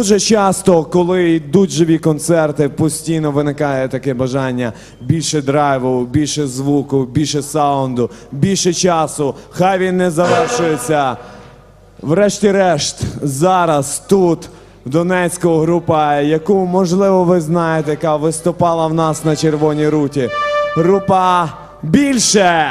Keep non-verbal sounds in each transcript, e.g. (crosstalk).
Дуже часто, коли йдуть живі концерти, постійно виникає таке бажання більше драйву, більше звуку, більше саунду, більше часу. Хай він не завершується. Врешті-решт, зараз тут, Донецьку, група, яку можливо ви знаєте, яка виступала в нас на червоній руті. Група більше.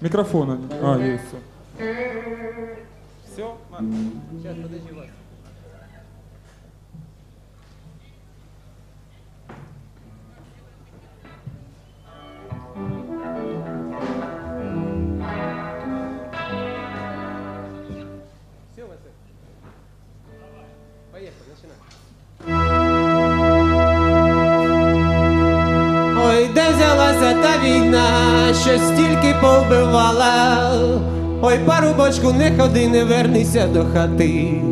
Микрофона. А, есть. Все? Сейчас, подожди вас. Ой, парубочку, не ходи, не вернися до хати.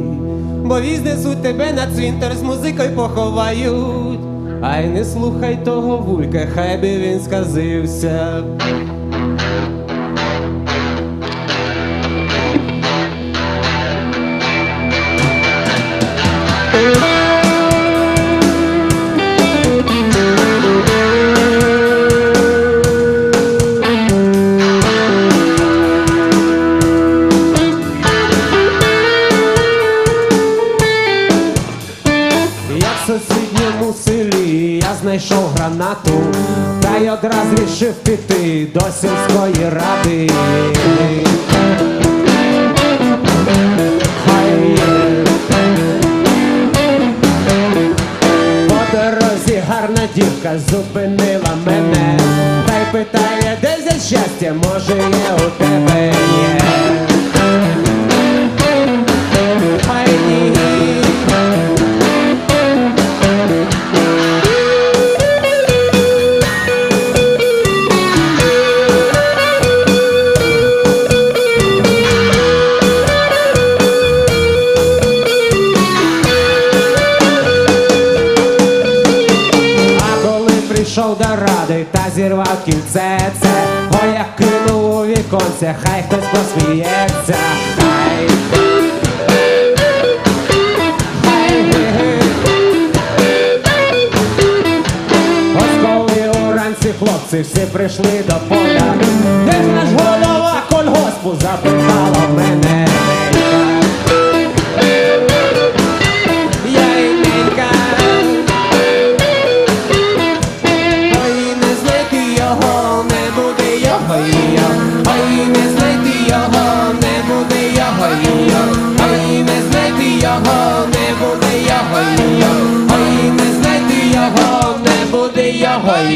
Бо візнесуть тебе на цвинтар з музикою поховають. Ай не слухай того вулька, хай би він сказився. одразу рішив піти до сільської У хай хтось посміється. Хай. Ось коли уранці хлопці всі прийшли до поля, де ж наш голова колгоспу запитала мене. Буде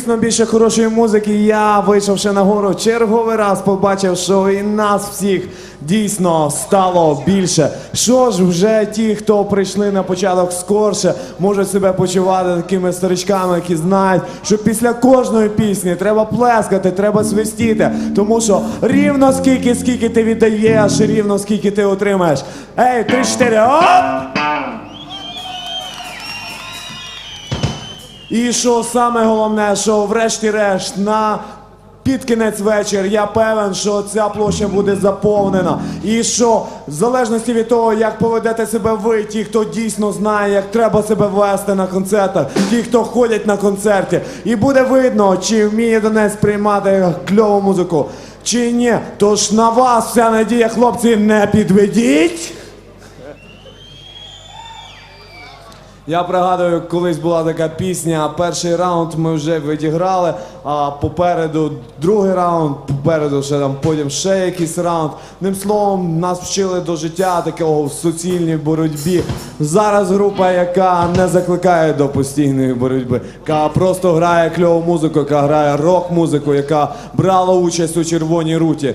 дійсно більше хорошої музики. Я вийшовши на гору, черговий раз побачив, що і нас всіх дійсно стало більше. Що ж, вже ті, хто прийшли на початок скорше, можуть себе почувати такими старичками, які знають, що після кожної пісні треба плескати, треба свистіти. Тому що рівно скільки, скільки ти віддаєш, рівно скільки ти отримаєш. Ей, три-чотири, оп! І що саме головне, що врешті-решт на під кінець вечір я певен, що ця площа буде заповнена. І що в залежності від того, як поведете себе ви, ті, хто дійсно знає, як треба себе вести на концертах, ті, хто ходять на концерти, і буде видно, чи вміє Донець приймати кльову музику, чи ні. Тож на вас вся надія, хлопці, не підведіть. Я пригадую, колись була така пісня. Перший раунд ми вже відіграли, а попереду другий раунд, попереду ще там потім ще якийсь раунд. Одним словом, нас вчили до життя такого в суцільній боротьбі. Зараз група, яка не закликає до постійної боротьби, яка просто грає кльову музику, яка грає рок-музику, яка брала участь у червоній руті.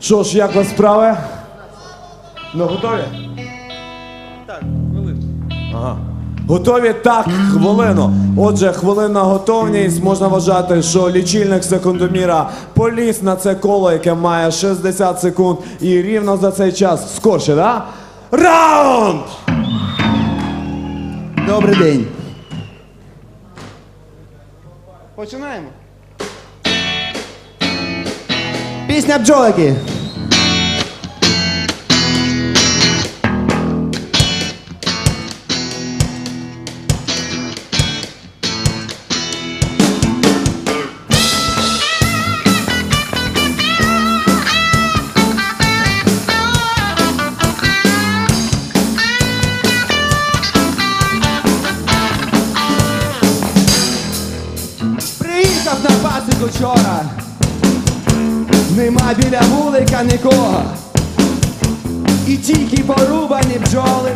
Що ж, як вас справи? Ну готові? Так, Ага. Готові так, хвилину. Отже, хвилинна готовність. Можна вважати, що лічильник секундоміра поліз на це коло, яке має 60 секунд, і рівно за цей час скорше, да? Раунд! Добрий день. Починаємо. Пісня бджолики. Вчора. Нема біля вулика нікого. І тільки порубані бджоли.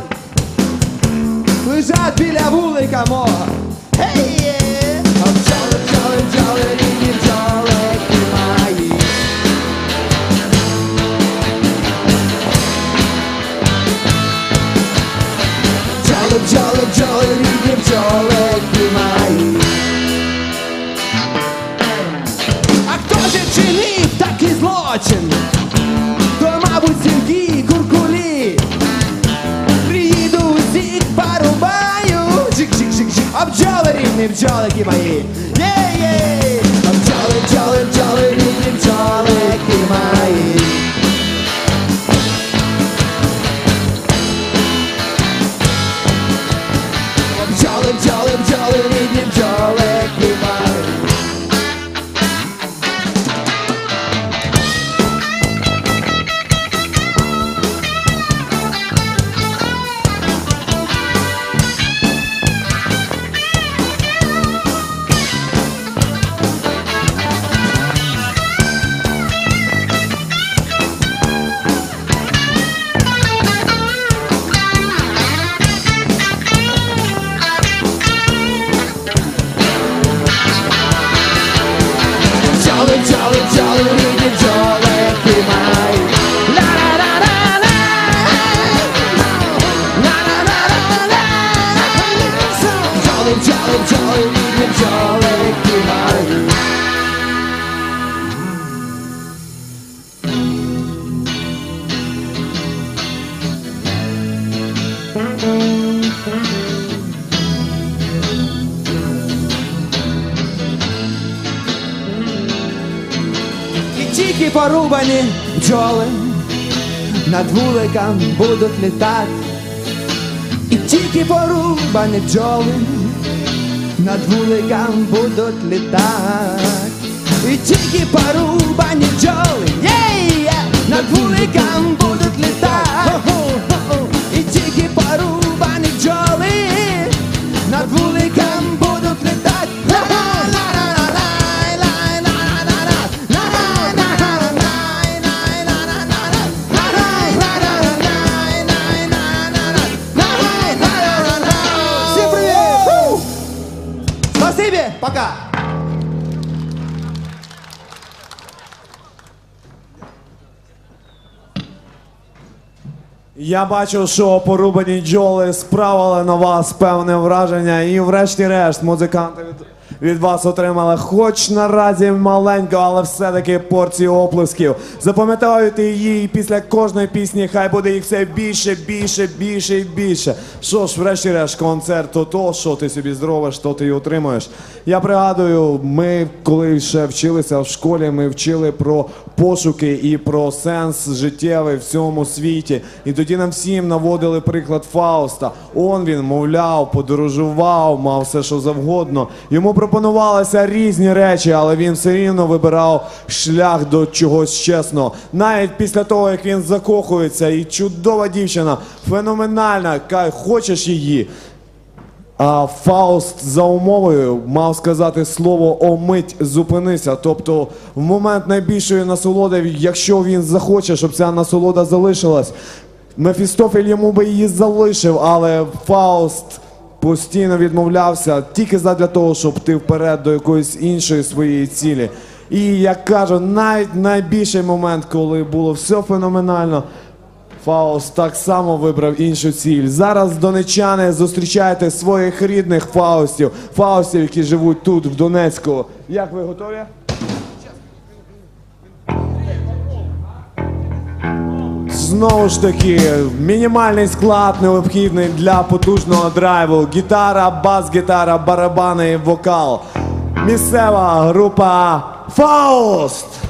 Лежать біля вулика мого. Гей! yeah! Бджоли, бджоли, бджоли, рідні бджоли, וגם בודות לטעם. Спасибо, пока. Я бачу, що порубані джоли справили на вас певне враження, і врешті-решт музиканти від від вас отримали хоч наразі маленьку, але все-таки порцію оплесків. Запам'ятаєте її і після кожної пісні, хай буде їх все більше, більше, більше і більше. Що ж, врешті-решт, концерт то то, що ти собі зробиш, то ти і отримуєш. Я пригадую, ми коли ще вчилися в школі, ми вчили про пошуки і про сенс життєвий в цьому світі. І тоді нам всім наводили приклад Фауста. Он він, мовляв, подорожував, мав все, що завгодно. Йому пропонувалися різні речі, але він все рівно вибирав шлях до чогось чесного. Навіть після того, як він закохується, і чудова дівчина, феноменальна, кай, хочеш її. А Фауст за умовою мав сказати слово омить зупинися. Тобто, в момент найбільшої насолоди, якщо він захоче, щоб ця насолода залишилась, Мефістофель йому би її залишив, але Фауст постійно відмовлявся тільки задля того, щоб ти вперед до якоїсь іншої своєї цілі. І як кажу, навіть найбільший момент, коли було все феноменально. Фауст так само вибрав іншу ціль. Зараз донечани зустрічаєте своїх рідних фаустів, фаустів, які живуть тут, в Донецьку. Як ви готові? Знову ж таки, мінімальний склад необхідний для потужного драйву. Гітара, бас-гітара, барабани вокал. Місцева група Фауст.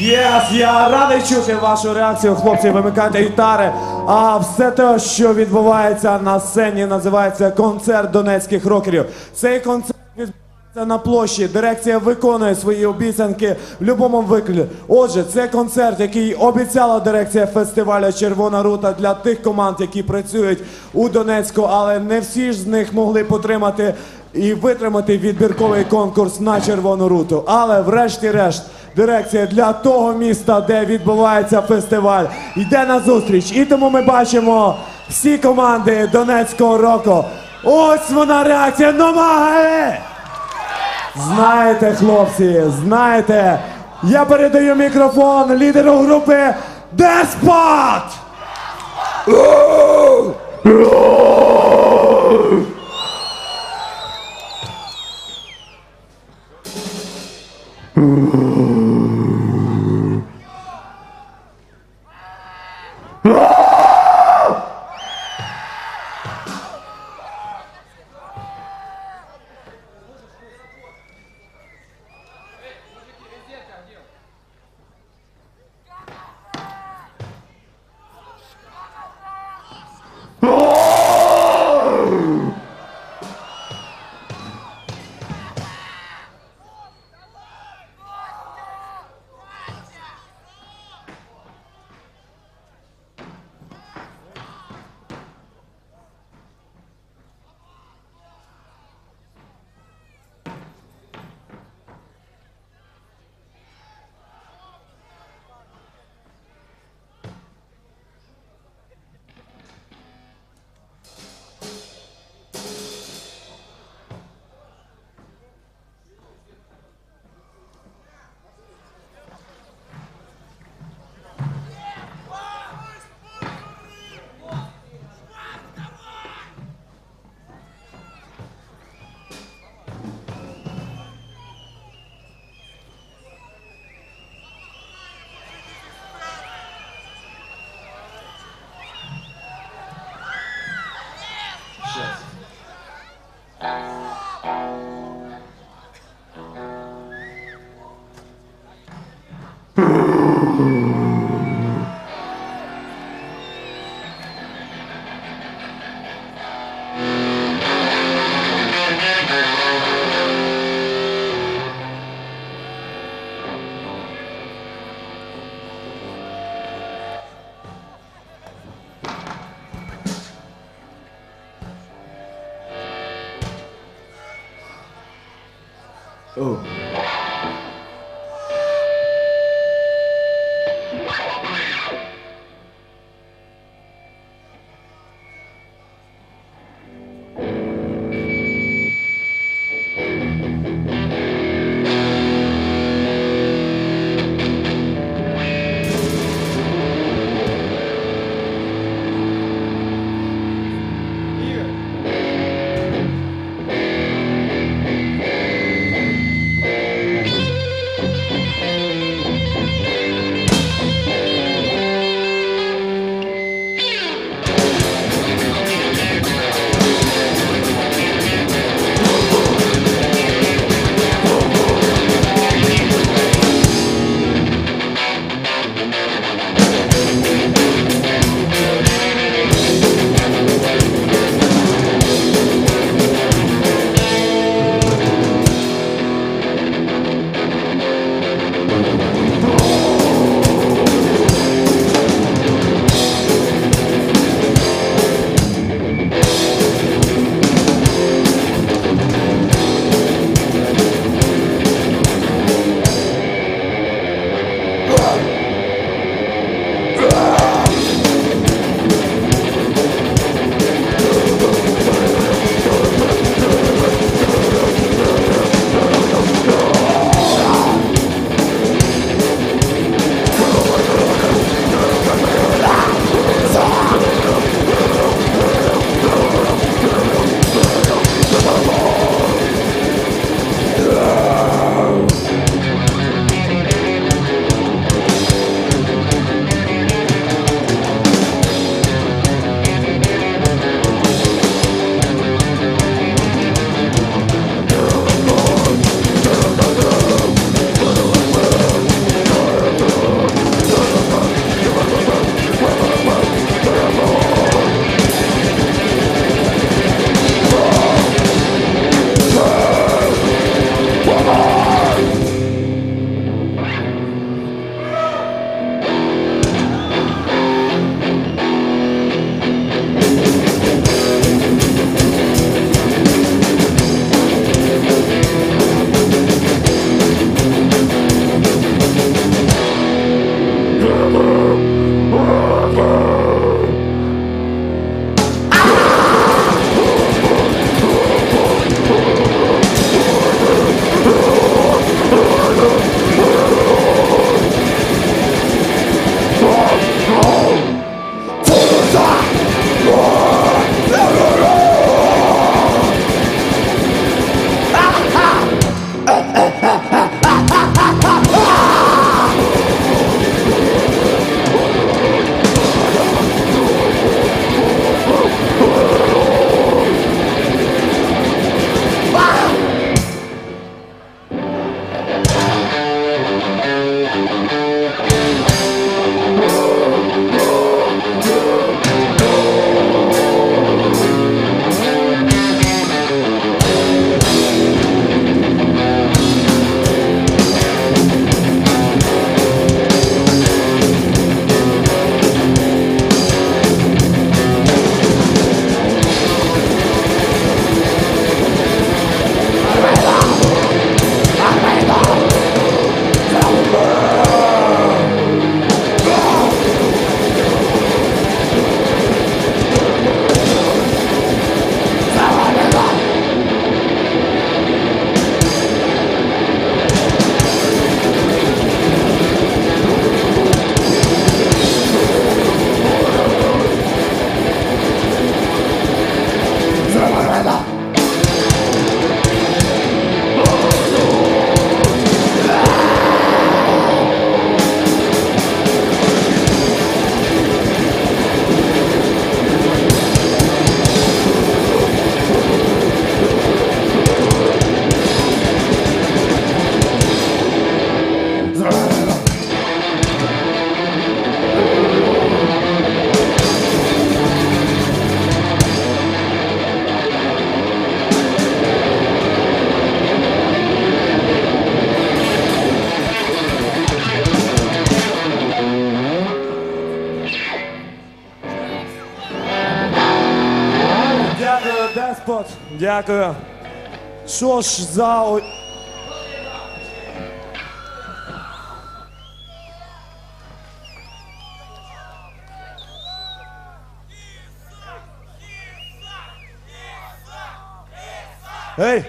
Yes, я радий чути вашу реакцію, хлопці. Вимикайте гітари. А все те, що відбувається на сцені, називається концерт донецьких рокерів. Цей концерт відбувається на площі. Дирекція виконує свої обіцянки в будь-якому виклі. Отже, це концерт, який обіцяла дирекція фестивалю Червона рута для тих команд, які працюють у Донецьку, але не всі ж з них могли потримати і витримати відбірковий конкурс на червону руту. Але врешті-решт. Дирекція для того міста, де відбувається фестиваль, йде на зустріч. І тому ми бачимо всі команди Донецького року. Ось вона реакція Номаги! Знаєте, хлопці, знаєте, я передаю мікрофон лідеру групи Деспот! Mm-hmm. Дякую. Що ж за. Ей!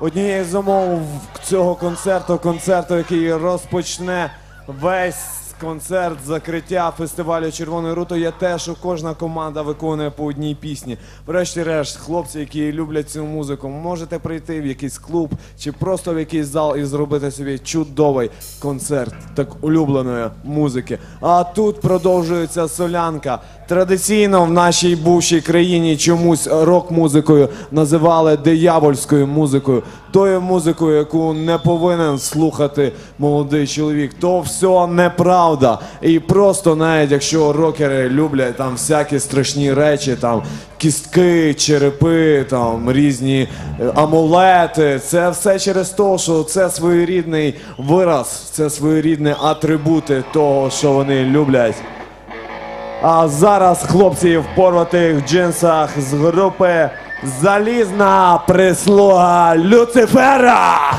Однією з умов цього концерту, концерту, який розпочне весь концерт закриття фестивалю Червоної рути, є те, що кожна команда виконує по одній пісні. Врешті-решт, хлопці, які люблять цю музику, можете прийти в якийсь клуб чи просто в якийсь зал і зробити собі чудовий концерт так улюбленої музики. А тут продовжується солянка. Традиційно в нашій бувшій країні чомусь рок-музикою називали диявольською музикою, тою музикою, яку не повинен слухати молодий чоловік. То все неправда. І просто навіть якщо рокери люблять там всякі страшні речі, там кістки, черепи, там різні е, амулети, це все через те, що це своєрідний вираз, це своєрідні атрибути того, що вони люблять. А зараз хлопці в порватих джинсах з групи Залізна прислуга Люцифера.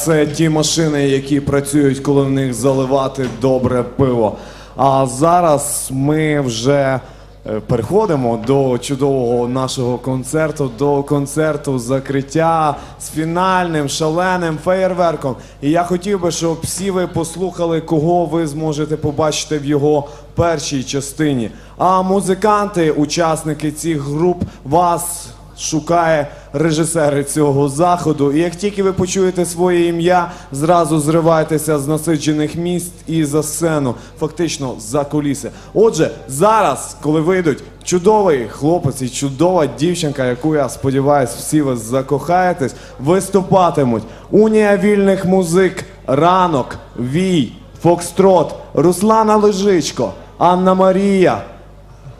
Це ті машини, які працюють, коли в них заливати добре пиво. А зараз ми вже е, переходимо до чудового нашого концерту, до концерту закриття з фінальним шаленим феєрверком. І я хотів би, щоб всі ви послухали, кого ви зможете побачити в його першій частині. А музиканти, учасники цих груп, вас шукає режисери цього заходу. І як тільки ви почуєте своє ім'я, зразу зривайтеся з насиджених місць і за сцену, фактично за куліси. Отже, зараз, коли вийдуть чудовий хлопець і чудова дівчинка, яку я сподіваюся, всі ви закохаєтесь, виступатимуть унія вільних музик, ранок, вій, фокстрот, Руслана Лежичко, Анна Марія.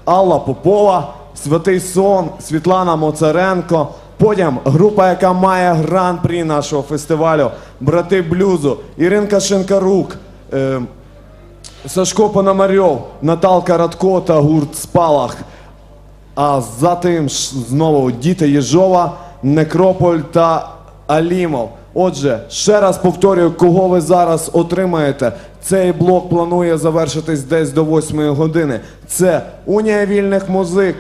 Алла Попова, Святий Сон, Світлана Моцаренко. Потім група, яка має гран-прі нашого фестивалю, брати блюзу, Іринка Шинкарук, е, Сашко Пономарьов, Наталка Радко та гурт Спалах. А за тим ж знову діти Єжова, Некрополь та Алімов. Отже, ще раз повторюю, кого ви зараз отримаєте. Цей блок планує завершитись десь до 8 години. Це Унія вільних музик,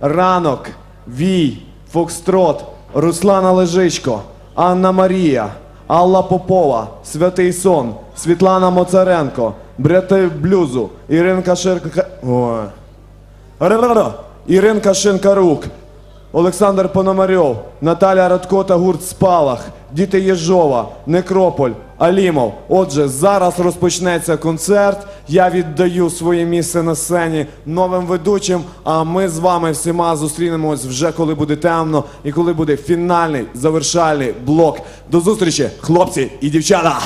ранок, Вій, Фокстрот, Руслана Лежичко, Анна Марія, Алла Попова, Святий Сон, Світлана Моцаренко, Бряти Блюзу, Іринка Ширка. Іринка Шинкарук, Олександр Пономарьов, Наталя Радко та гурт Спалах, Діти Єжова, Некрополь, Алімов. Отже, зараз розпочнеться концерт. Я віддаю своє місце на сцені новим ведучим. А ми з вами всіма зустрінемось вже коли буде темно і коли буде фінальний завершальний блок. До зустрічі, хлопці і дівчата!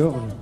그죠?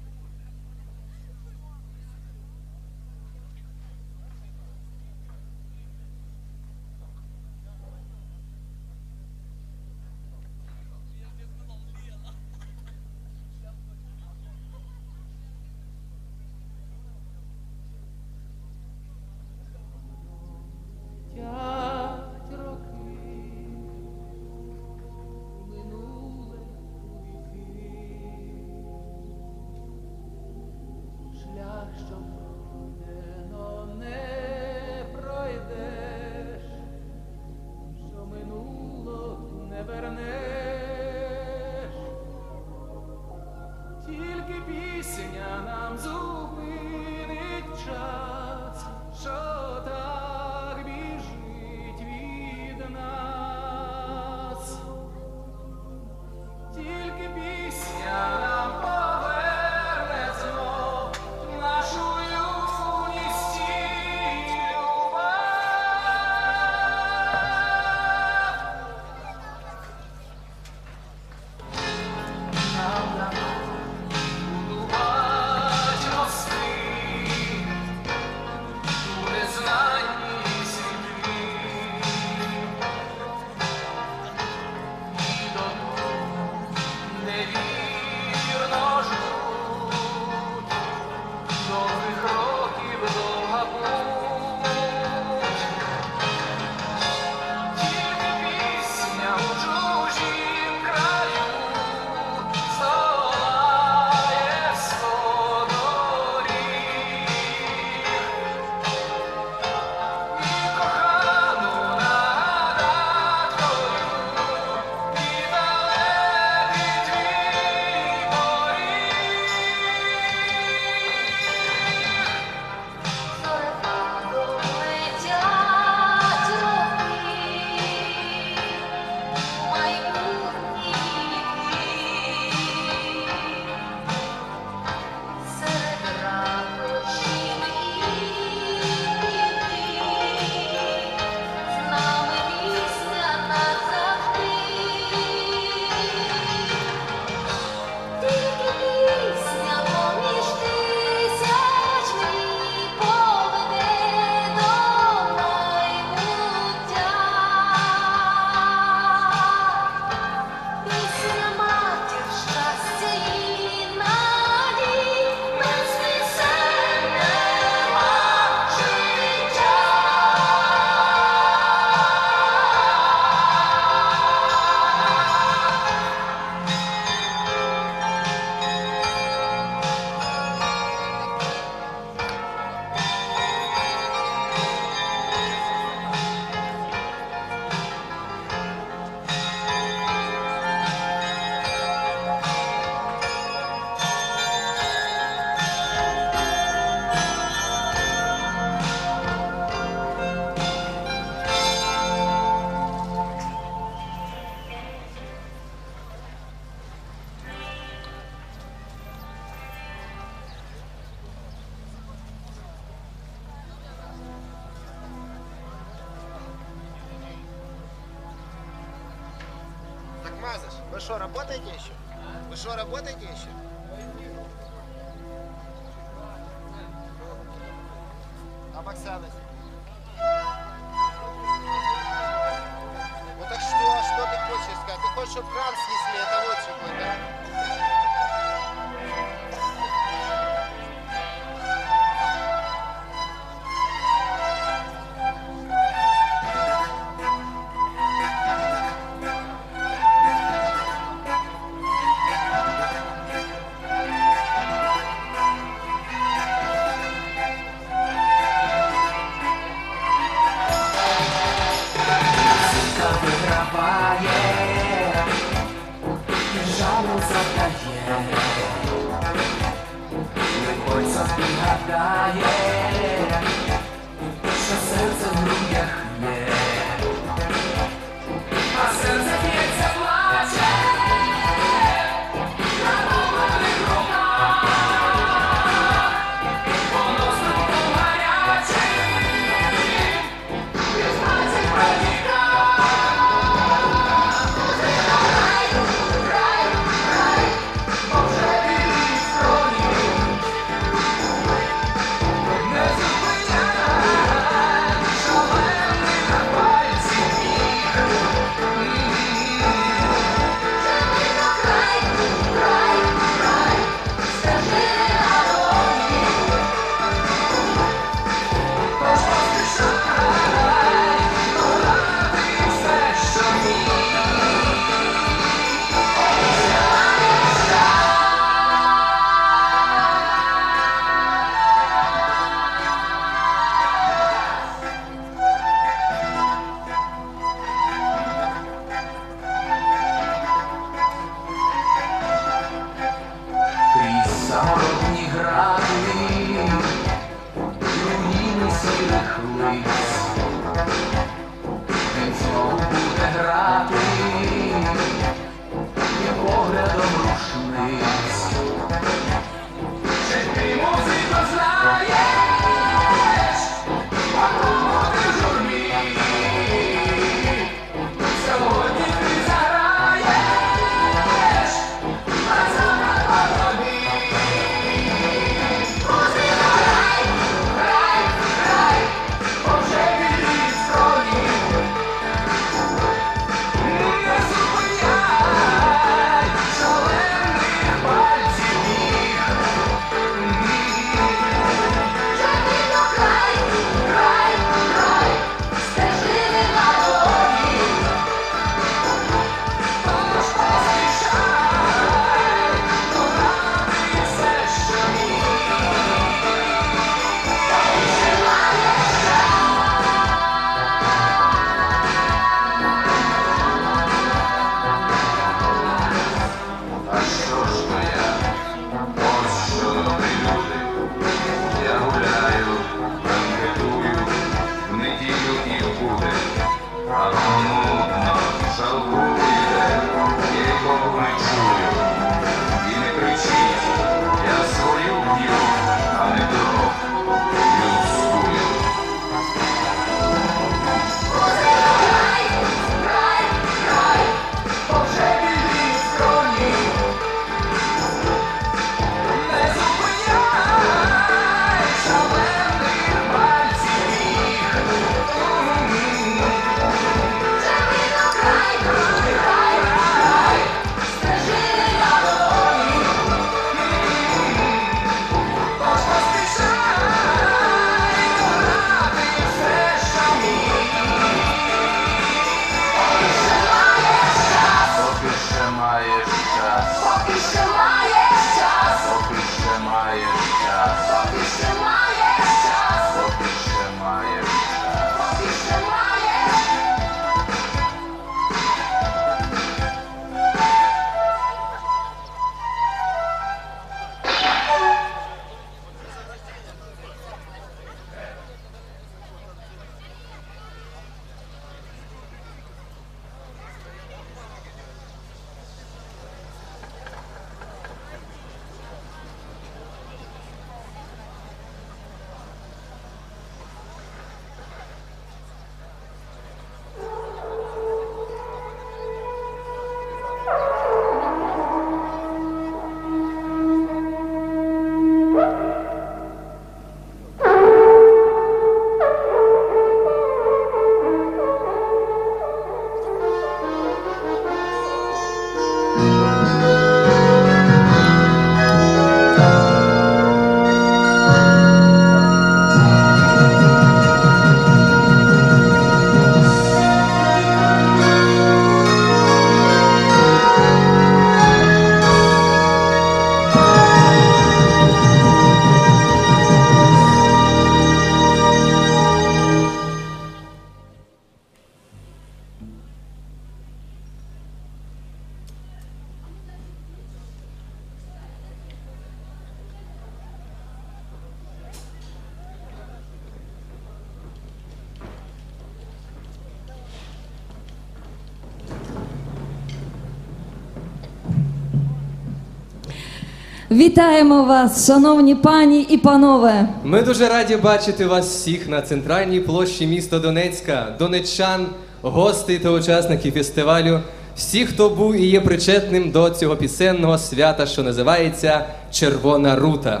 Вітаємо вас, шановні пані і панове. Ми дуже раді бачити вас всіх на центральній площі міста Донецька, донеччан, гостей та учасників фестивалю, всіх, хто був і є причетним до цього пісенного свята, що називається Червона рута.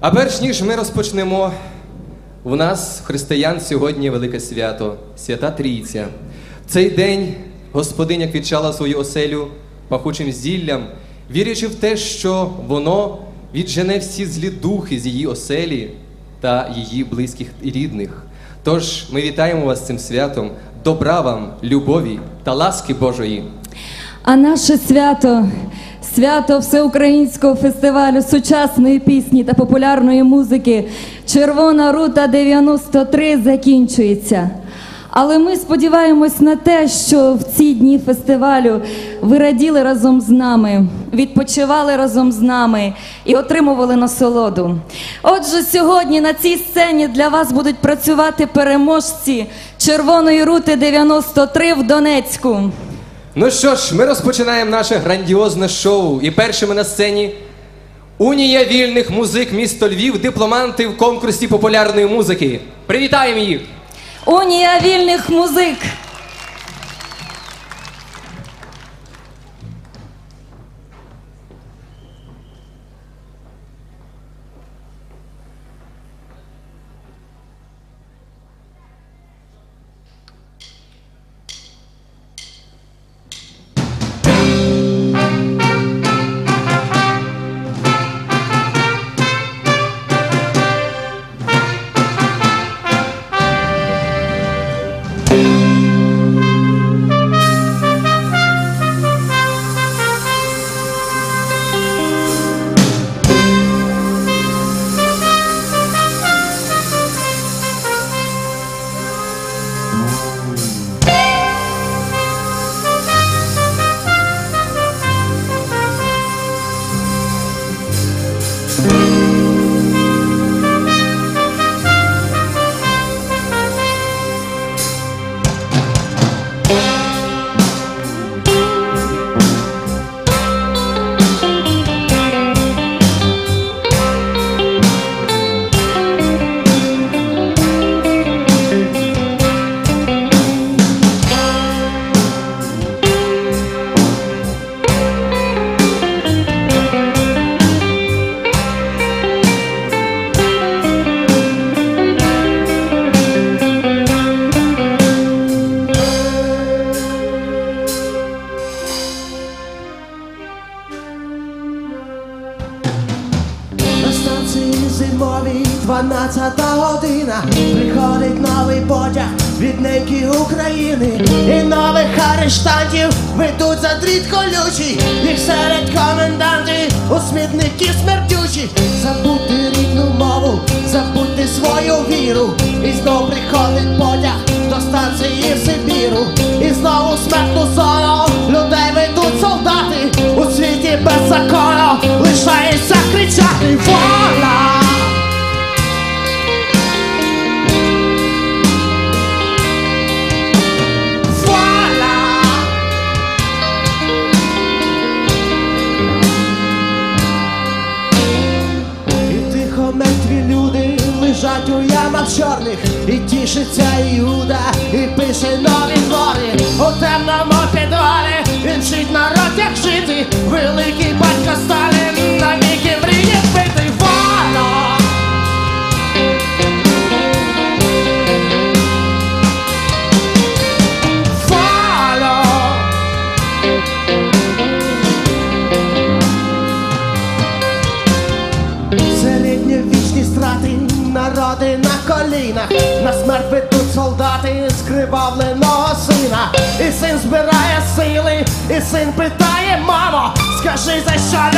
А перш ніж ми розпочнемо, у нас, християн, сьогодні велике свято, свята Трійця. В цей день господиня квітчала свою оселю пахучим зіллям, вірячи в те, що воно віджене всі злі духи з її оселі та її близьких і рідних. Тож ми вітаємо вас цим святом, добра вам, любові та ласки Божої. А наше свято, свято всеукраїнського фестивалю сучасної пісні та популярної музики Червона рута 93 закінчується. Але ми сподіваємось на те, що в ці дні фестивалю ви раділи разом з нами, відпочивали разом з нами і отримували насолоду. Отже, сьогодні на цій сцені для вас будуть працювати переможці Червоної рути 93 в Донецьку. Ну що ж, ми розпочинаємо наше грандіозне шоу. І першими на сцені Унія вільних музик місто Львів, дипломанти в конкурсі популярної музики. Привітаємо їх! Унія вільних музик. Син питає, мамо, скажи за що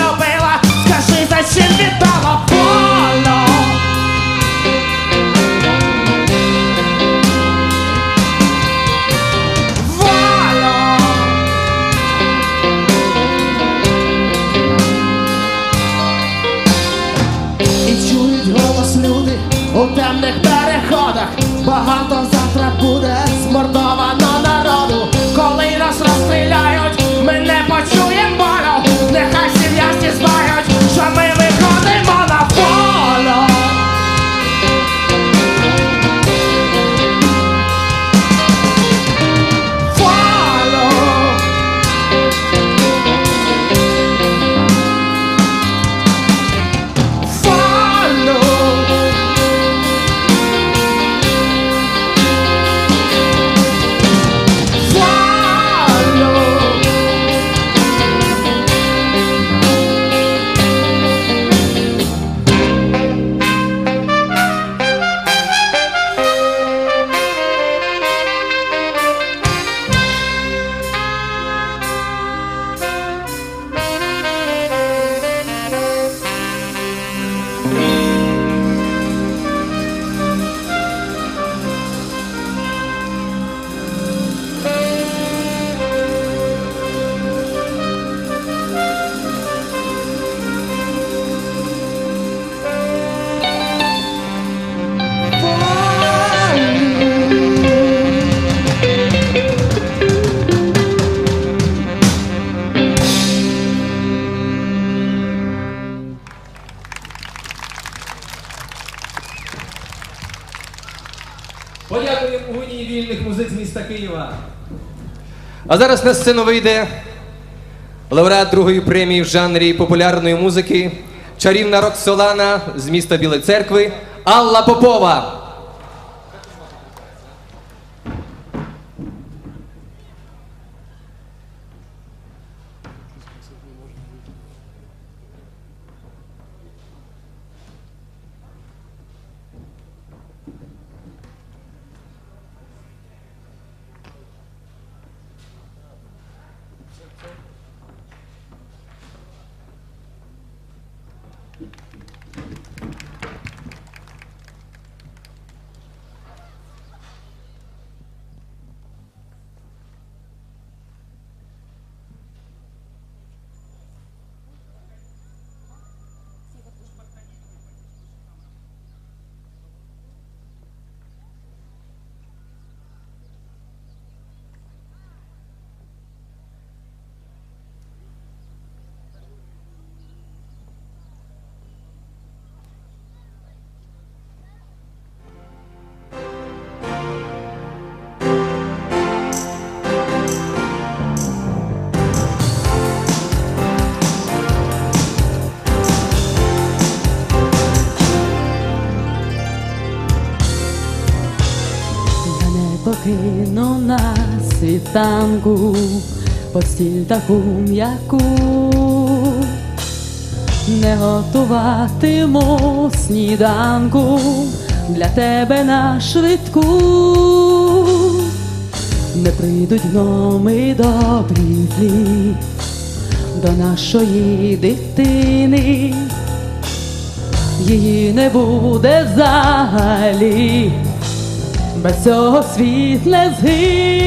А зараз на сцену вийде лауреат другої премії в жанрі популярної музики, чарівна Роксолана з міста Білої церкви Алла Попова. Світанку постіль таку м'яку, не готуватиму сніданку для тебе на швидку, не прийдуть гноми добрі злі до нашої дитини, її не буде взагалі без цього світ не згине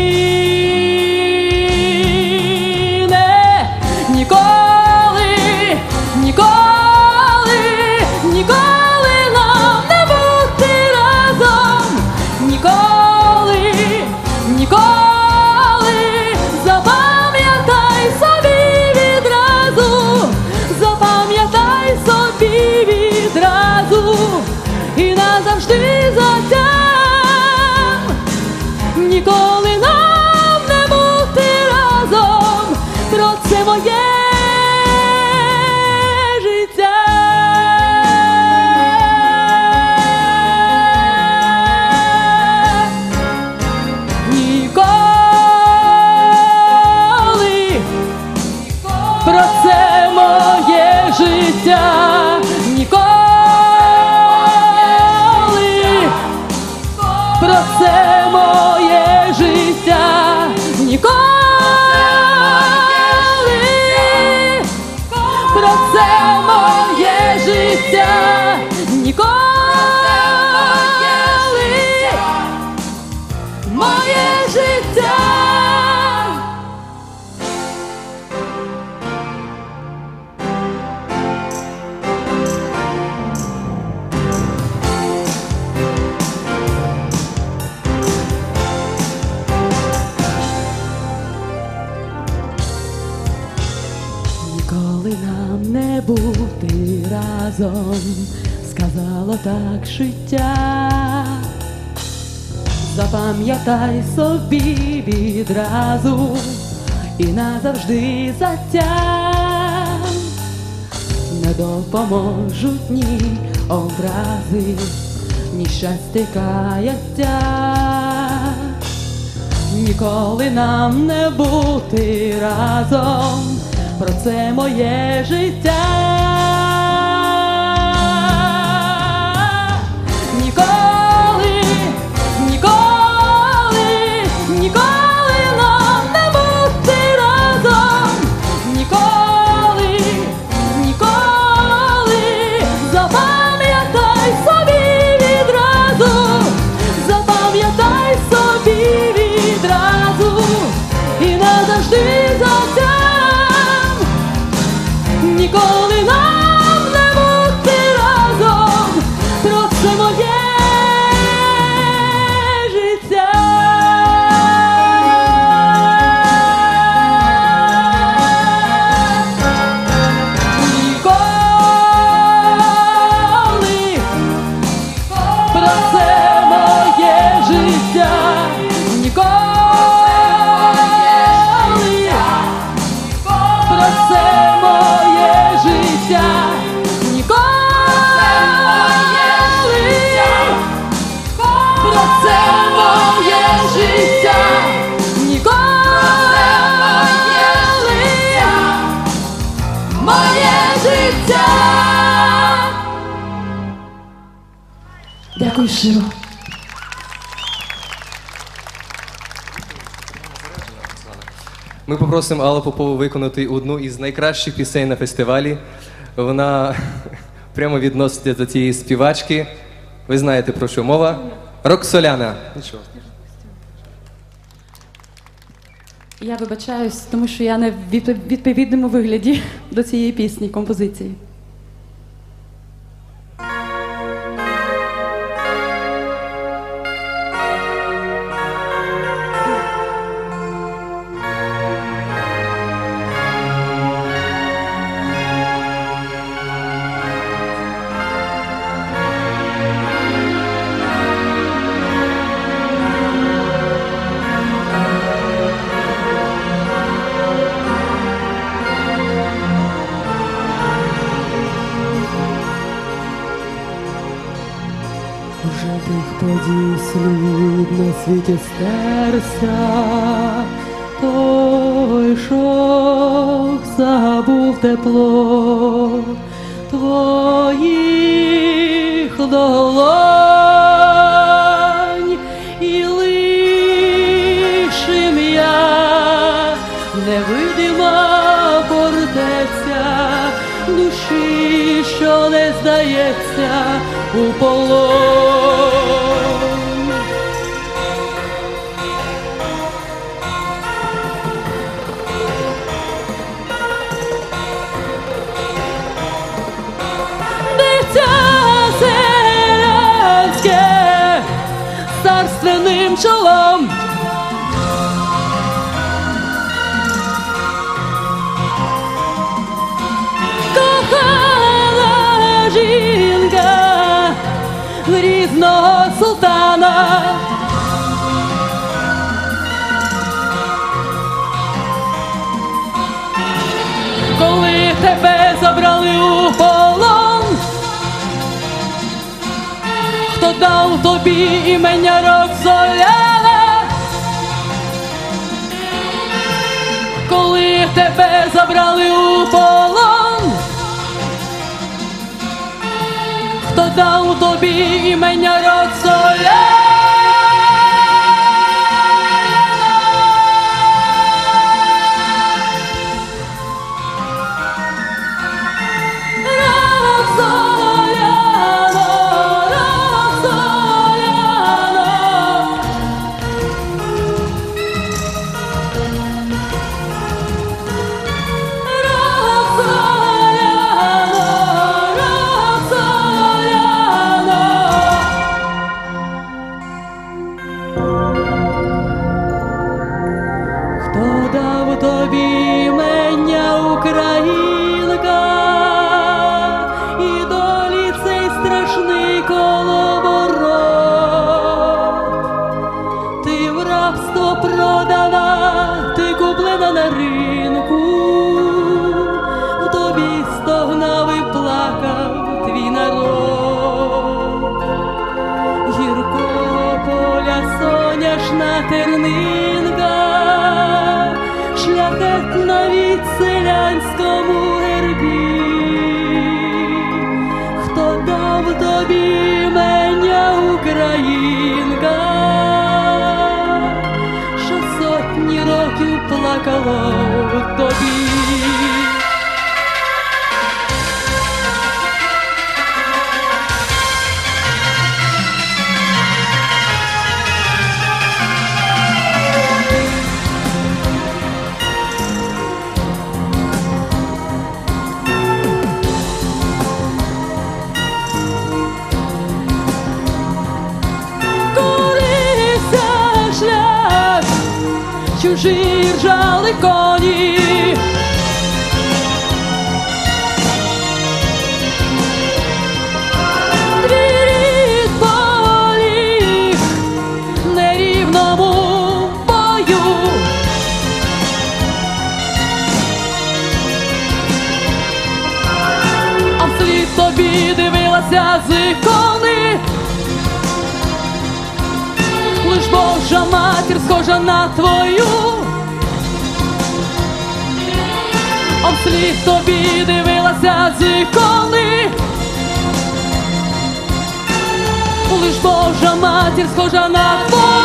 разом, сказало так життя. Запам'ятай собі відразу і назавжди затям не допоможуть ні образи, ні щастя каяття. Ніколи нам не бути разом, про це моє життя. Спасибо. Ми попросимо Алла Попову виконати одну із найкращих пісень на фестивалі. Вона (laughs) прямо відноситься до цієї співачки. Ви знаєте про що мова? Роксоляна. Нічого. Я вибачаюсь, тому що я не в відповідному вигляді до цієї пісні композиції. Слід тобі дивилася з ікони. Лиш Божа матір схожа на твою.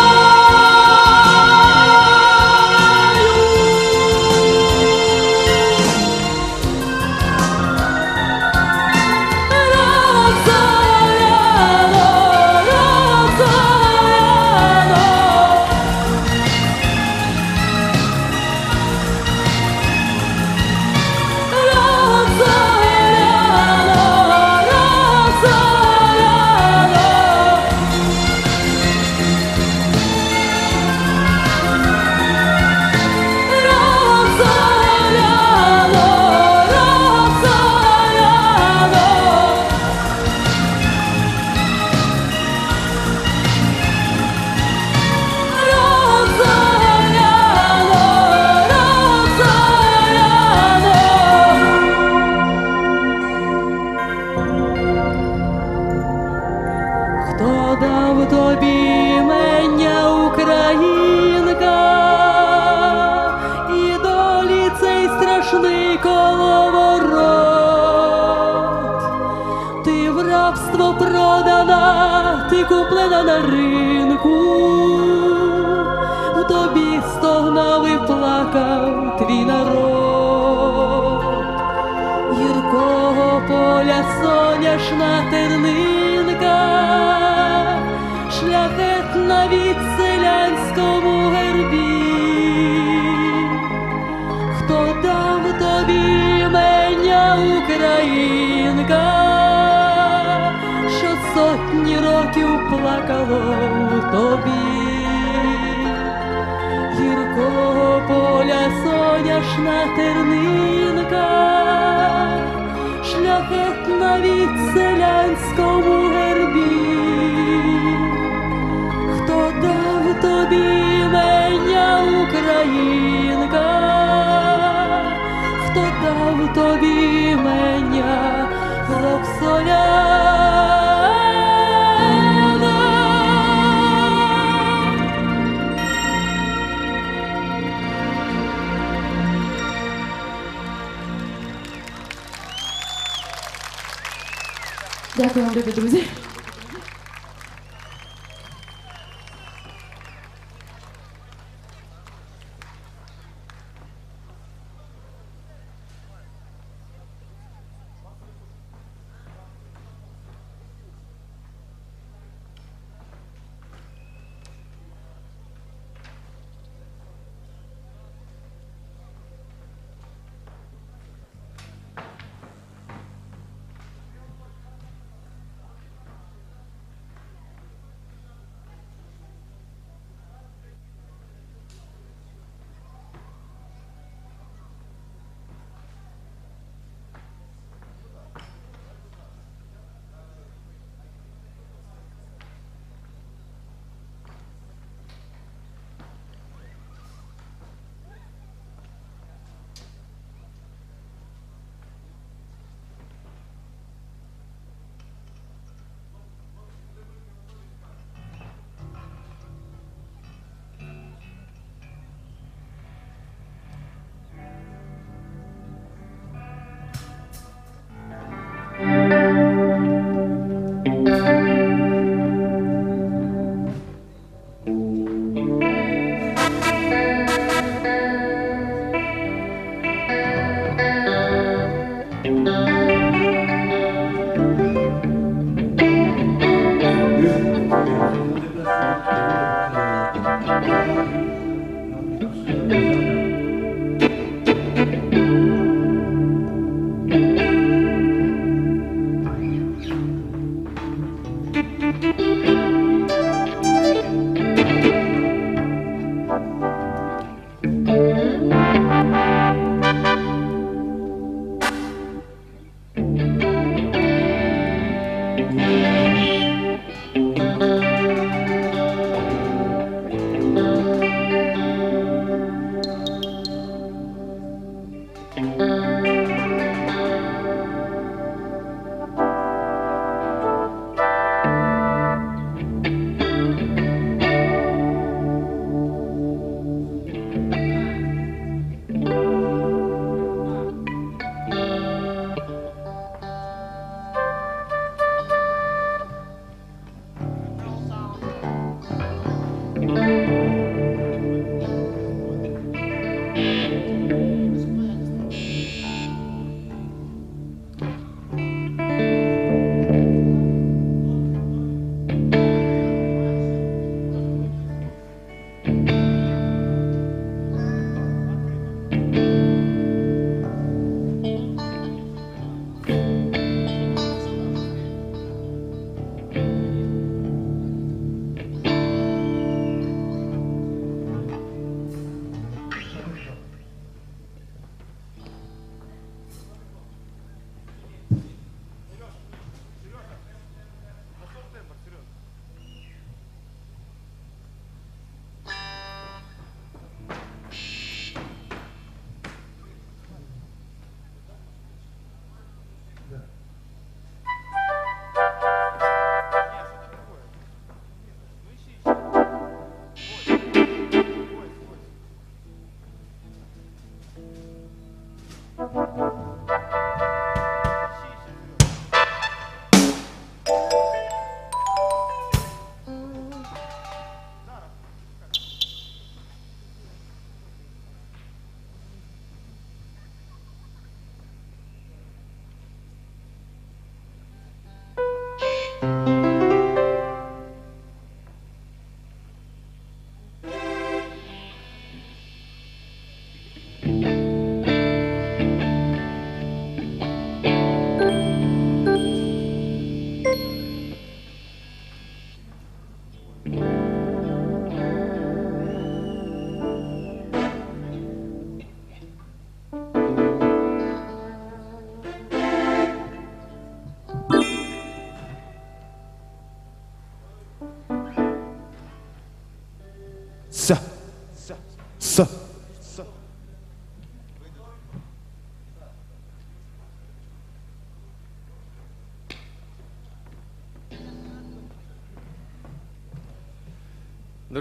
Тобі гіркого поля соняшна тернинка, шляхетна від селянському гербі. Хто дав тобі мене, Українка, хто дав тобі Дякую вам, любі друзі. С.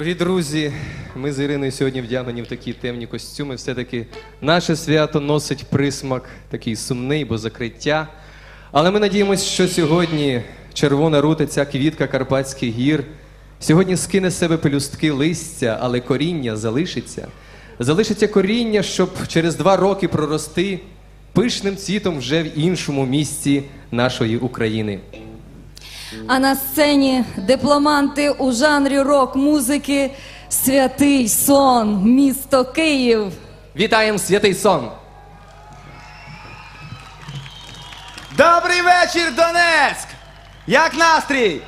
Дорогі друзі, ми з Іриною сьогодні вдягнені в такі темні костюми. Все-таки наше свято носить присмак такий сумний, бо закриття. Але ми надіємося, що сьогодні червона рута, ця квітка Карпатських гір, сьогодні скине з себе пелюстки листя, але коріння залишиться. Залишиться коріння, щоб через два роки прорости пишним цвітом вже в іншому місці нашої України. А на сцені дипломанти у жанрі рок-музики Святий сон, місто Київ. Вітаємо святий сон! Добрий вечір, Донецьк! Як настрій?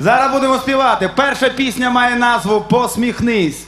Зараз будемо співати. Перша пісня має назву Посміхнись.